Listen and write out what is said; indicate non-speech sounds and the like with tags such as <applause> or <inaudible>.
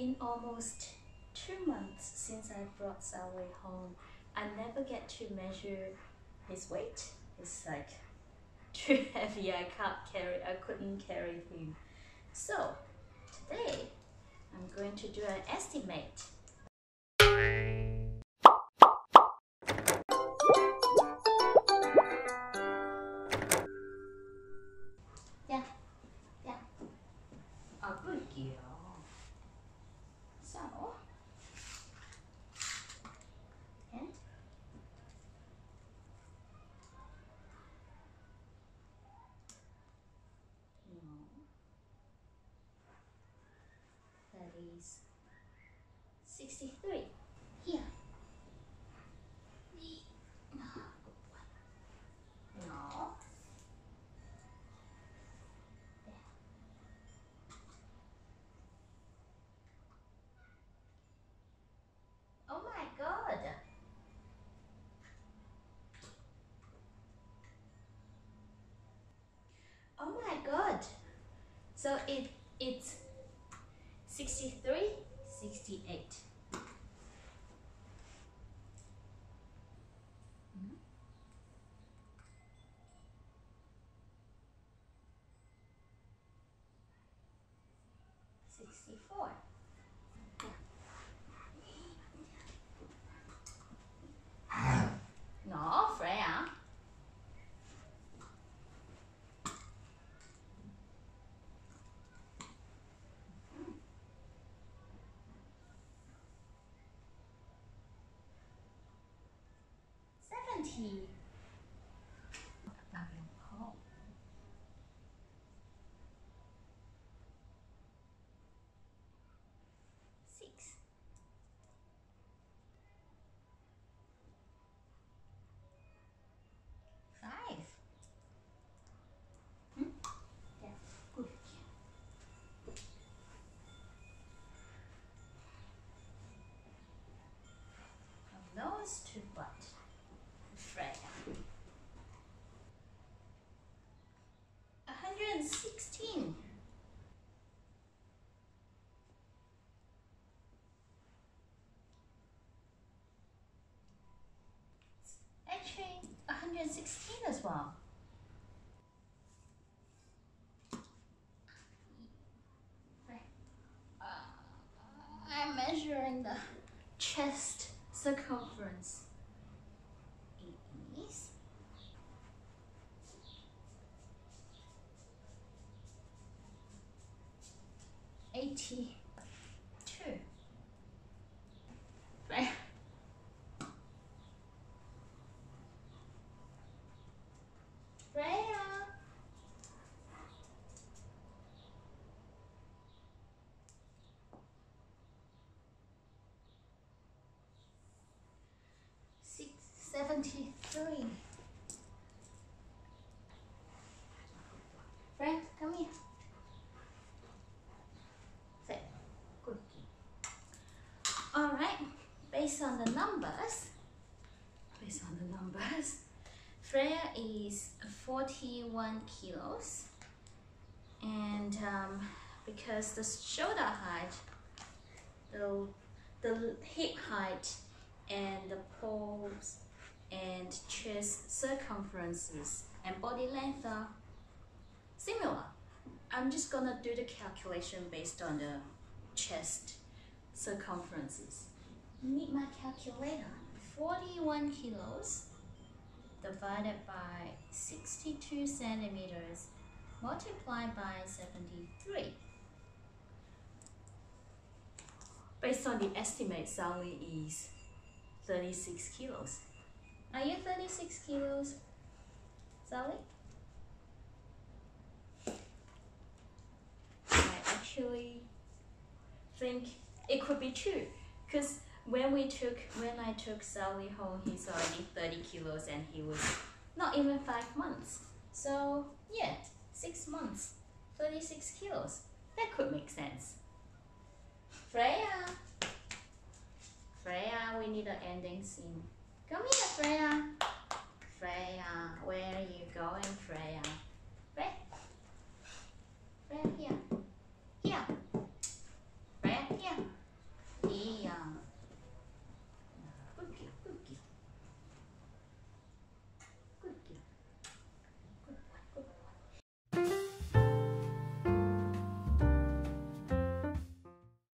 been almost two months since I brought Sully home. I never get to measure his weight. It's like <laughs> too heavy. I can't carry. I couldn't carry him. So today I'm going to do an estimate. Is sixty-three. Here. No. Oh my god. Oh my god. So it 63, 68. Mhm. Sixty-four. No, Freya. Seventy. Oh. 116. It's actually 116 as well. Uh, I'm measuring the chest circumference. Eighty-two. Right. Freya. Six seventy-three. Freya, come here. Sit. Good. All right. Based the numbers, based on the numbers, Freya is 41 kilos, and um, because the shoulder height, the the hip height, and the pose and chest circumferences and body length are similar. I'm just gonna do the calculation based on the chest circumferences. Need my calculator. 41 kilos divided by 62 centimeters multiplied by 73. Based on the estimate, Sully is 36 kilos. Are you 36 kilos, Sully? I actually think it could be true because when we took when I took Sully home, he's already 30 kilos and he was not even five months. So yeah, six months, 36 kilos. That could make sense. Freya, Freya, we need an ending scene. Come here, Freya. Freya, where are you going, Freya?